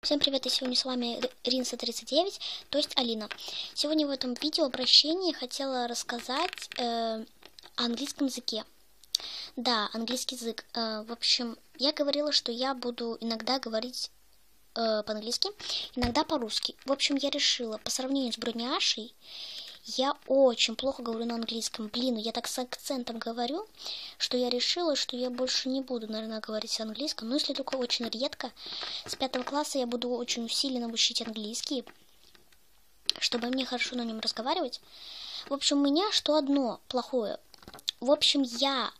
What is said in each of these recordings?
Всем привет, и сегодня с вами Ринса39, то есть Алина. Сегодня в этом видео обращении хотела рассказать э, о английском языке. Да, английский язык. Э, в общем, я говорила, что я буду иногда говорить э, по-английски, иногда по-русски. В общем, я решила, по сравнению с Бруняшей, я очень плохо говорю на английском. Блин, я так с акцентом говорю, что я решила, что я больше не буду, наверное, говорить английском. Но если только очень редко. С пятого класса я буду очень усиленно учить английский, чтобы мне хорошо на нем разговаривать. В общем, у меня что одно плохое. В общем, я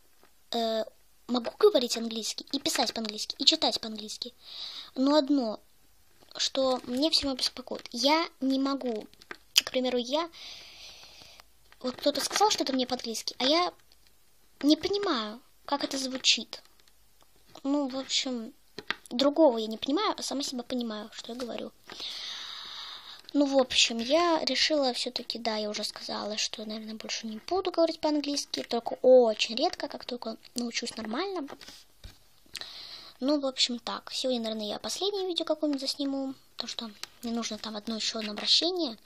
э, могу говорить английский и писать по-английски, и читать по-английски. Но одно, что мне все равно беспокоит. Я не могу, к примеру, я вот кто-то сказал что-то мне по-английски, а я не понимаю, как это звучит. Ну, в общем, другого я не понимаю, а сама себя понимаю, что я говорю. Ну, в общем, я решила все-таки, да, я уже сказала, что, наверное, больше не буду говорить по-английски, только очень редко, как только научусь нормально. Ну, в общем, так. Сегодня, наверное, я последнее видео какое-нибудь засниму, потому что мне нужно там одно еще одно обращение.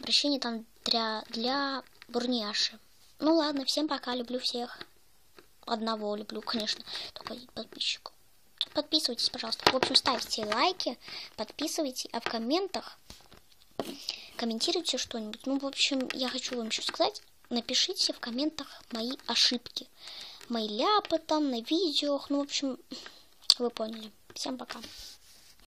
Обращение там для, для бурняши. Ну ладно, всем пока, люблю всех. Одного люблю, конечно, только подписчику. Подписывайтесь, пожалуйста. В общем, ставьте лайки, подписывайтесь, а в комментах комментируйте что-нибудь. Ну, в общем, я хочу вам еще сказать, напишите в комментах мои ошибки. Мои ляпы там на видео. Ну, в общем, вы поняли. Всем пока.